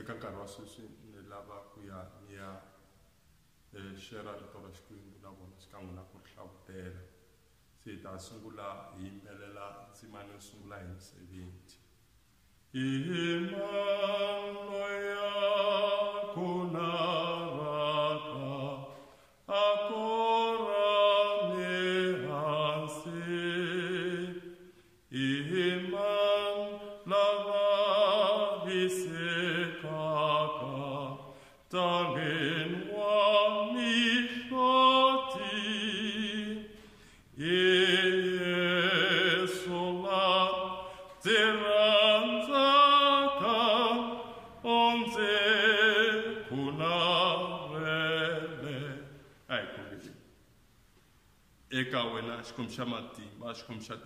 eka nkarhi wa sweswi ni lava ku ya ni ya um xera rito ra xikwembu na vona xikan'we na ku ri hlavutela se hi ta sungula hi yimbelela la nsimane sungula hi miseveni imano ya xikwembu xa matimba xikwembu xa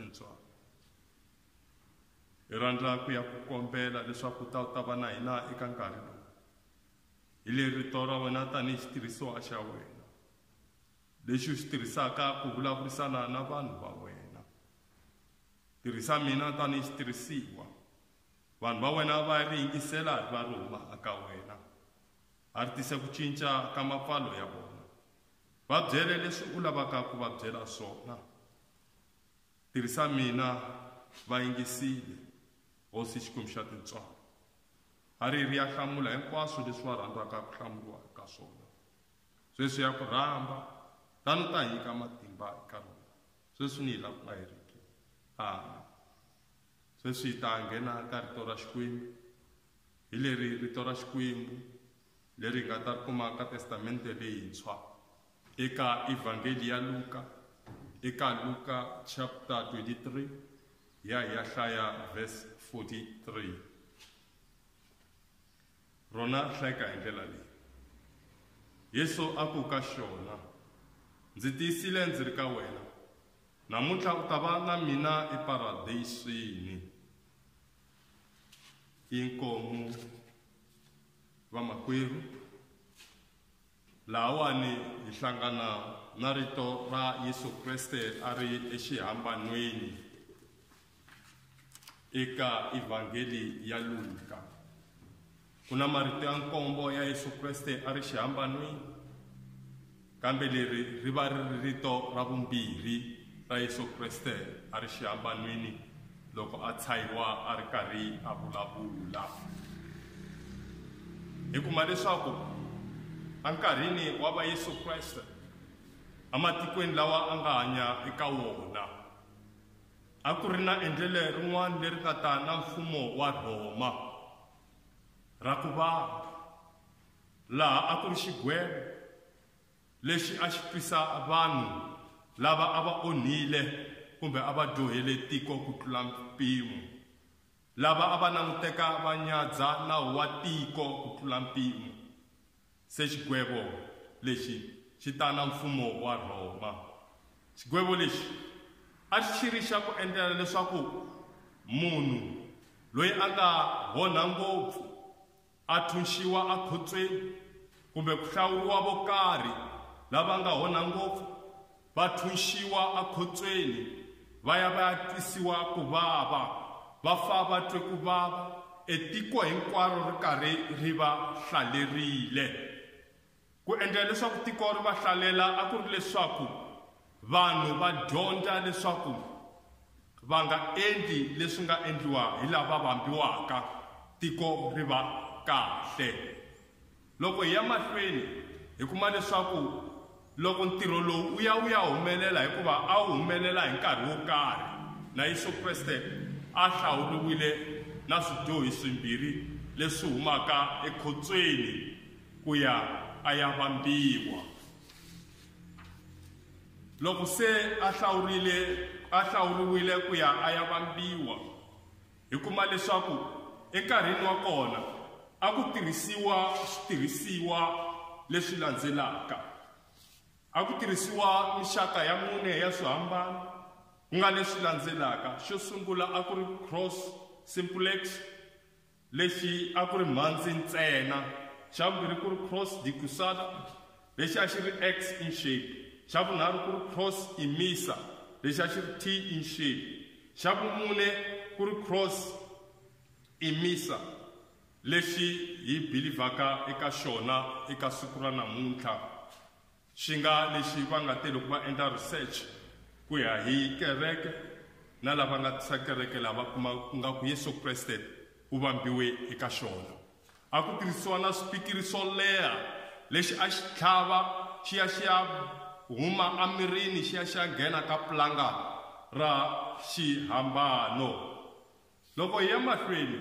hi rhandza ku ya ku kombela leswaku ta u ta va na hina eka nkarhi lowu. Hi le rito ra wena tanihi xitirhisiwa xa wena. Lexi u xi tirhisaka ku vulavurisana na vanhu va wena. Tirhisa mina tanihi xitirhisiwa. Vanhu va wena va ri yingisela ri va ri huma aka wena. A ri tise ku cinca ka mapfalo ya vona va byele leswi u lavaka ku va byela swona tirhisa mina va yingisile hosi xikwembu xa tintswalo a ri ri ya hlamula hinkwaswo leswi va rhandzaka ku hlamuriwa eka swona. Sweswi ya ku rhamba ta nyika matimba eka rona. Sweswi ni hi lava ku nga heriki sweswi hi ta nghena ka rito ra xikwembu. Hi leri rito ra xikwembu leri hi nga ta ri kuma ka testamente leyintshwa eka evhangeli ya luka eka luka chapter 23 ya hi ya hlaya verse 43 rona hlayeka hi ndlela leyi yesu a ku ka xona. Ndzi tiyisile ndzi ri ka wena. Namuntlha u ta va na mina eparadeyisini inkomu vamakwerhu lahawani hi hlangana na rito ra yesu kreste a ri exihambanweni eka evhangeli ya luka. Ku na marito ya nkombo ya yesu kreste a ri xihambanweni kambe leri ri va ri rito ra vumbirhi ra yesu kreste a ri xihambanweni loko a tshayiwa a ri karhi a vulavula. Hi kuma leswaku enkarhini wa va yesu kreste ematikweni lawa a nga hanya eka wona a ku ri na endlele rin'wana leri nga ta na mfumo wa rhoma ra ku vamba laha a ku ri xigwebo lexi a xi twisa vanhu lava a va onhile kumbe a va dyohele tiko ku tlula mpimo. Lava a va languteka va nyadza nawu wa tiko ku tlula mpimo xigwevo lexi xi ta na mfumo wa rhoma. Xigwevo lexi a xi ri xa ku endlela leswaku munhu loyi a nga onha ngopfu a thunxiwa ekhotsweni kumbe ku hlawuriwa vo karhi lava nga onha ngopfu va thunxiwa ekhotsweni va ya va ya twisiwa ku vava va fa va twe ku vava etiko hinkwaro ri karhi ri va hlalerile. Ku endlela leswaku tiko ri va hlalela a ku ri leswaku vanhu va dyondza leswaku va nga endli leswi nga endliwa hi lava vambiwaka. Tiko ri va kahle. Loko hi ya mahlweni hi kuma leswaku loko ntirho lowu wu ya wu ya humelela hikuva a wu humelela hi nkarhi wo karhi. Na yesu kreste a hlawuriwile na swidyohi swimbirhi leswi humaka ekhotsweni ku ya a ya vambiwa loko se a hlawurile a hlawuriwile ku ya a ya vambiwa hi kuma leswaku enkarhini wa kona a ku tirhisiwa switirhisiwa leswi landzelaka. A ku tirhisiwa mixaka ya mune ya swihambano ku nga leswi landzelaka. Xo sungula a ku ri cross simplex lexi a ku ri mhandzi ntsena. Xa vumbirhi ku ri cross dicusada lexi a xi ri x in shape. Xa vunharhu ku ri cross imisa lexi a xi ri t in shape. Xa vumune ku ri cross imisa lexi hi bilivhaka eka xona eka siku ra namuntlha. Xi nga lexi va nga te loko va endla research ku ya hi kereke na lava nga tisa kereke lava kuma ku nga ku yesu kreste u vambiwe eka xona a ku tirhisiwa na swipikiri swo leha lexi a xi tlhava xi ya xi ya huma amirini xi ya xi ya nghena ka pulanga ra xihambano. Loko hi ya mahlweni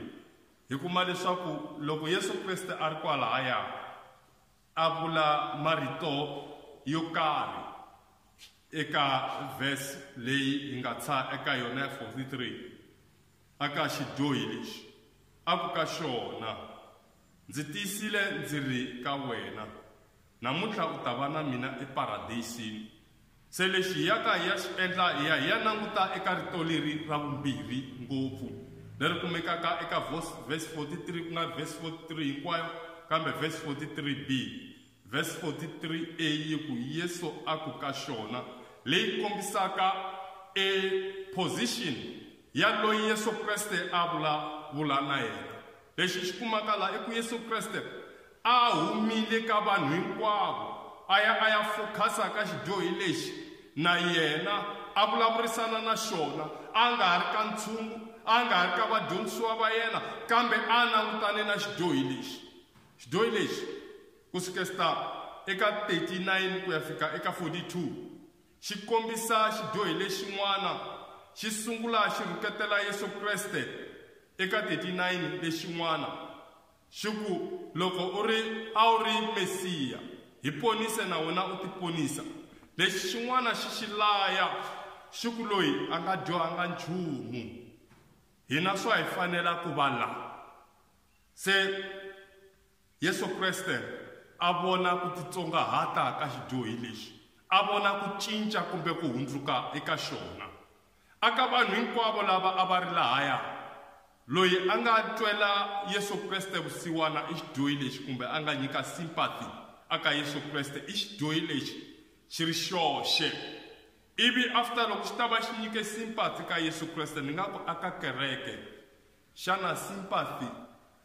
hi kuma leswaku loko yesu kreste a ri kwalahaya a vula marito yo karhi eka vhesi leyi hi nga tsha eka yona ya 43 aka xidyohi lexi a ku ka xona ndzi tiyisile ndzi ri ka wena. Namuntlha u ta va na mina eparadeyisini se lexi hi yaka hi ya xi endla hi ya hi ya languta eka rito leri ra vumbirhi ngopfu. Leri kumekaka eka vhesi 43 ku nga vhesi 43 hinkwayo kambe vhesi 43 b. Vhesi 43 a yi ku yesu a ku ka xona leyi kombisaka e position ya loyi yesu kreste a vulavula na yena lexi xi kumaka laha i ku yesu kreste a humile ka vanhu hinkwavo. A ya a ya fokhasa ka xidyohi lexi na yena a vulavurisana na xona. A nga ha ri ka ntshungu a nga ha ri ka vadyondzisiwa va yena kambe a langutane na xidyohi lexi. Xidyohi lexi ku sukesta eka 39 ku ya fika eka 42 xi kombisa xidyohi lexin'wana xi sungula xi rhuketela yesu kreste eka 39 lexin'wana. Xi ku loko u ri a wu ri mesiya hi ponise na wena u tiponisa lexi xin'wana xi xi laya xi ku loyi a nga dyohanga nchumu. Hina swa hi fanela ku va la. Se yesu kreste a vona ku titsongahata ka xidyohi lexi a vona ku cinca kumbe ku hundzuka eka xona. Aka vanhu hinkwavo lava a va ri lahaya loyi a nga twela yesu kreste vusiwana i xidyohi lexi kumbe a nga nyika sympathy aka yesu kreste i xidyohi lexi xi ri xoxe. Ivi after loko xi ta va xi nyike sympathy ka yesu kreste ni nga ku aka kereke. Xana sympathy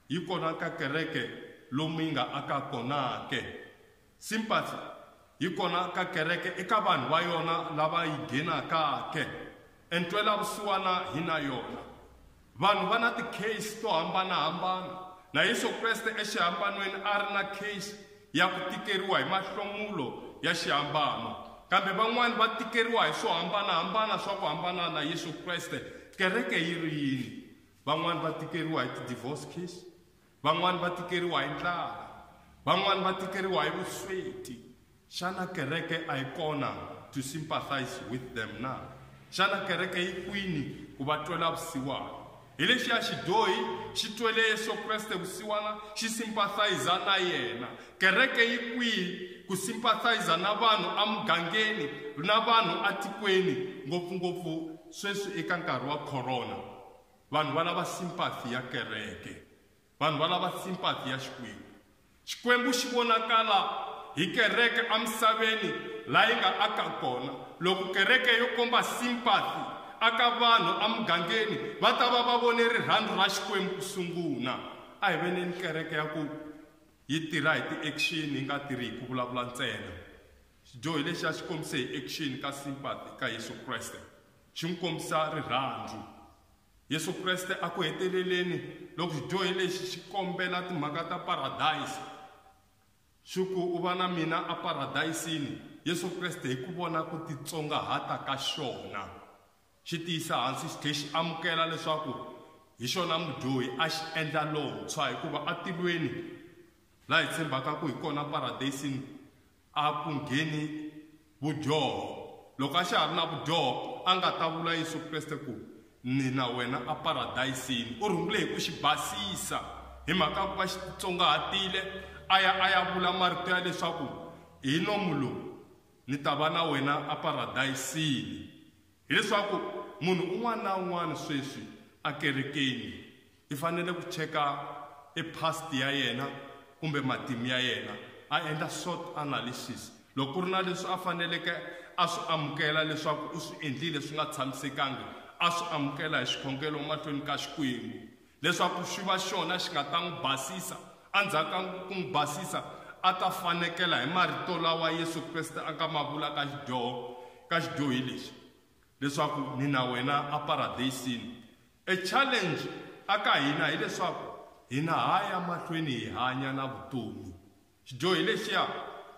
yi kona ka kereke lomu yi nga aka konake? Sympathy yi kona ka kereke eka vanhu va yona lava yi ghenakake entwela vusiwana hi na yona vanhu va na ti-case to hambanahambana. Na yesu kreste exihambanweni a ri na case ya ku tikeriwa hi mahlomulo ya xihambano kambe van'wani va tikeriwa hi swo hambanahambana swa ku hambana na yesu kreste. Kereke yi ri yini? Van'wani va tikeriwa hi ti-divorce case van'wani va tikeriwa hi ndlala van'wani va tikeriwa hi vusweti. Xana kereke a yi kona to sympathize with them na? Xana kereke yi kwini ku va twela vusiwana hi lexiya xidyohi xi twele yesu kreste vusiwana xi sympathiza na yena. Kereke yi kwihi ku sympathiza na vanhu emugangeni na vanhu atikweni ngopfungopfu sweswi eka nkarhi wa corona. Vanhu va lava sympathy ya kereke vanhu va lava sympathy ya xikwembu. Xikwembu xi vonakala hi kereke emisaveni laha yi nga aka kona. Loko kereke yo komba sympathy aka vanhu emugangeni va ta va va vone rirhandzu ra xikwembu ku sungula a hi veneni kereke ya ku yi tirha hi ti-action yi nga tirhi hi ku vulavula ntsena. Xidyohi lexi a xi kombise hi action ka sympathy ka yesu kreste xi n'wi kombisa rirhandzu. Yesu kreste a ku heteleleni loko xidyohi lexi xi kombela timhaka ta paradise xi ku u va na mina eparadayisini yesu kreste hi ku vona ku titsongahata ka xona. Xi tiyisa hansi xi tlhela xi amukela leswaku hi xona mudyohi a xi endla lontshwa hikuva atilweni laha hi tshembaka ku hi kona paradayisini a ku ngheni vudyoho. Loko a xa ha ri na vudyoho a nga ta vula yesu kreste ku ni na wena eparadayisini u rhungule hi ku xi basisa hi mhaka ku va xi titsongahatile a ya a ya vula marito ya leswaku hi nomu lowu ni ta va na wena eparadayisini hileswaku munhu un'wana na un'wana sweswi a kerekeni i fanele ku cheka e past ya yena kumbe matimu ya yena a endla short analysis. Loko ku ri na leswi a faneleke a swi amukela leswaku u swi endlile swi nga tshamisekangi a swi amukela hi xikhongelo mahlweni ka xikwembu. Leswaku xi va xona xi nga ta n'wi basisa endzhaku ka ku n'wi basisa a ta fanekela hi marito lawa yesu kreste a nga ma vula ka xidyoho ka xidyohi lexi leswaku ni na wena a paradeyisini e challenge aka hina hileswaku hina ha ya mahlweni hi hanya na vutomi. Xidyohi lexiya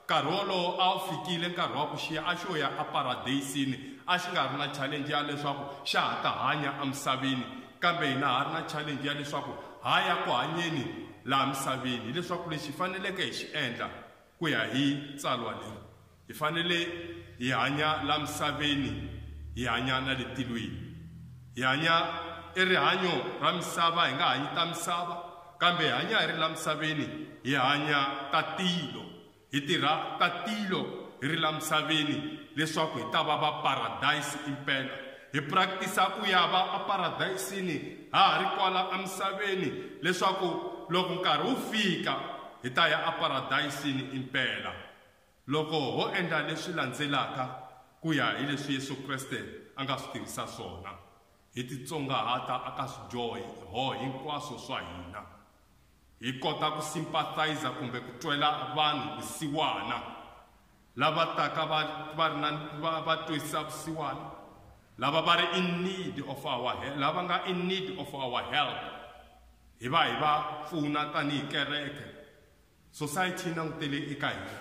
nkarhi wolowo a wu fikile nkarhi wa ku xiya a xo ya eparadeyisini a xi nga ri na challenge ya leswaku xa ha ta hanya emisaveni kambe hina ha ri na challenge ya leswaku ha ya ku hanyeni laha misaveni. Hileswaku lexi hi faneleke hi xi endla ku ya hi tsalwa leri. Hi fanele hi hanya laha misaveni hi hanya na le tilweni hi hanya i rihanyo ra misava hi nga hanyi ta misava kambe hi hanya hi ri la misaveni hi hanya ta tilo hi tirha ta tilo hi ri la misaveni leswaku hi ta va va paradise impela. Hi practice ku ya va eparadayisini ha ha ri kwala emisaveni leswaku loko nkarhi wu fika hi ta ya eparadayisini impela. Loko ho endla leswi landzelaka ku ya hi leswi yesu kreste a nga swi tirhisa swona. Hi titsongahata aka swidyoho hinkwaswo swa hina. Hi kota ku sympathiza kumbe ku twela vanhu vusiwana lava taka va va ri na va va twisisa vusiwana. Lava va ri in need of our help lava nga in need of our help. Hi va hi va pfuna tanihi kereke. Society yi langutele eka hina.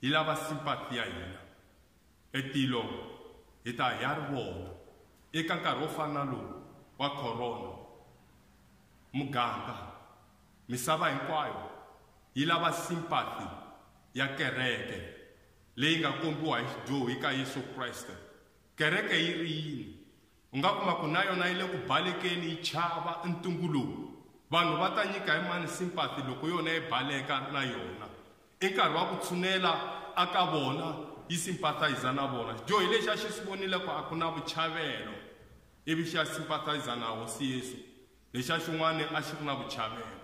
Yi lava sympathy ya hina. Etilo hi ta hi ya ri vona eka nkarhi wo fana lowu wa corona. Muganga misava hinkwayo yi lava sympathy ya kereke leyi nga kombiwa hi xidyohi ka yesu kreste. Kereke yi ri yini? U nga kuma ku na yona yi le ku balekeni yi chava ntungu lowu vanhu va ta nyika hi mani sympathy loko yona yi baleka na yona. I nkarhi wa ku tshunela aka vona yi sympathiza na vona xidyohi lexi a xi swi vonile ku a ku na vuchavelo ivi xi ya sympathiza na hosi yesu lexa xin'wana a xi ri na vuchavelo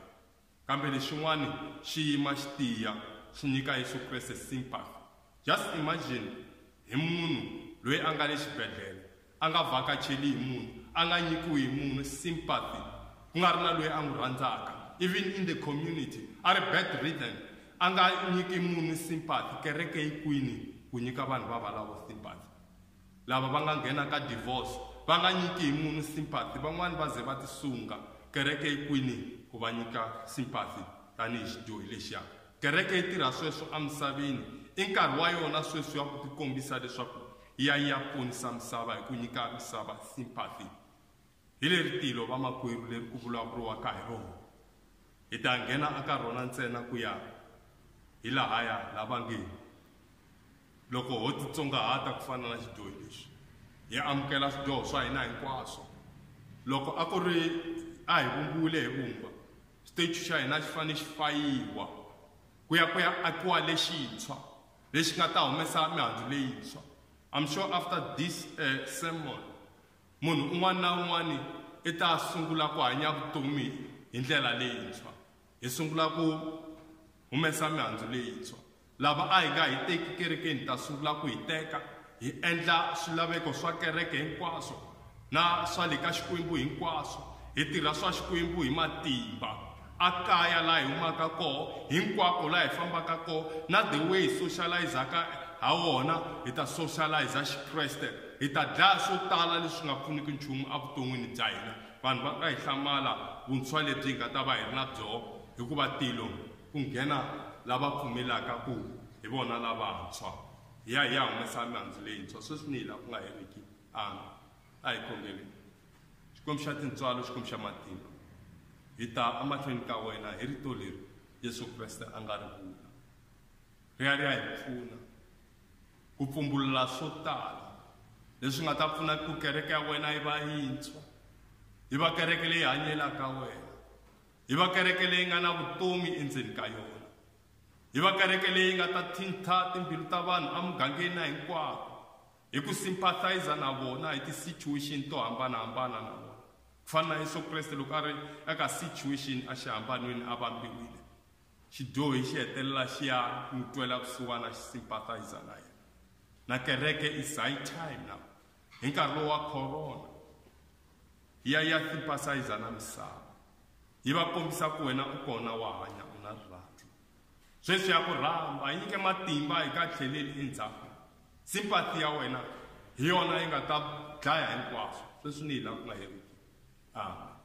kambe lexin'wana xi yima xi tiya xi nyika yesu kreste sympathy just imagine hi munhu loyi a nga le xibedhlele a nga vhakacheli hi munhu a nga nyikiwi hi munhu sympathy ku nga ri na loyi a n'wi rhandzaka. Even in the community a ri bed ridden a nga nyiki munhu sympathy kereke yi kwini ku nyika vanhu va valavo sympathy. Lava va nga nghena ka divorce va nga nyiki hi munhu sympathy van'wani va ze va ti sunga. Kereke yi kwini ku va nyika sympathy tanihi xidyohi lexiya? Kereke yi tirha sweswo emisaveni i nkarhi wa yona sweswi ya ku tikombisa leswaku ya ya ponisa misava hi ku nyika misava sympathy. Hi leri tilo vamakwerhu leri ku vulavuriwaka hi rona. Hi ta nghena eka rona ntsena ku ya hi lahaya lava nge loko ho titsongahata ku fana na xidyohi lexi hi amukela swidyoho swa hina hinkwaswo. Loko a ku ri a hi vumbiwile hi vumba xiteji xa hina xi fanele xi fayiwa ku ya ku ya akiwa lexintshwa lexi nga ta humesa mihandzu leyintshwa. I'm sure after this uh, sermon munhu un'wana na un'wana i ta sungula ku hanya vutomi hi ndlela leyintshwa. Hi sungula ku humesa mihandzu leyintshwa lava a hi nga hi teki kerekeni ta sungula ku hi teka hi endla swilaveko swa kereke hinkwaswo na swa le ka xikwembu hinkwaswo. Hi tirha swa xikwembu hi matimba a kaya laha hi humaka koho hinkwako laha hi fambaka koho na the way hi socializaka ha wona hi ta socializa xikreste. Hi ta dlaya swo tala leswi nga pfuniki nchumu evuton'wini bya hina. Vanhu va ta hi hlamala vuntshwa lebyi hi nga ta va hi ri na byoho hikuva tilo ku nghena lava pfumelaka ku hi vona lavantshwa hi ya hi ya humesa mihandzu leyintshwa sweswi ni hi laha ku nga heriki ami a hi khongeleni xikwembu xa tintswalo xikwembu xa matimba hi ta emahlweni ka wena hi rito leri yesu kreste a nga ri vula. Ri ya ri ya hi pfuna. Ku pfumbulula swo tala. Leswi nga ta pfuna ku kereke ya wena yi va yintshwa. Yi va kereke leyi hanyelaka wena. Yi va kereke leyi nga na vutomi endzeni ka yona hi va kereke leyi nga ta thintha timbilu ta vanhu amugangeni na hinkwako hi hi ku sympathiza na vona hi ti-situation to hambanahambana na vona ku fana na yesu kreste loko a ri eka situation a xihambanweni a vambiwile xidyohi xi hetelela xi ya n'wi twela kusuhana xi sympathiza na yena na kereke is high time now. Hi nkarhi lowu wa corona. Ya ya sympathiza na misava yi va kombisa ku wena u kona wa hanya u na rirhandzu sweswi ya ku rhamba yi nyike matimba hi ka tlheleli endzhaku. Sympathy ya wena hi yona yi nga ta dlaya hinkwaswo. Sweswi ni hi laha ku nga heriki amen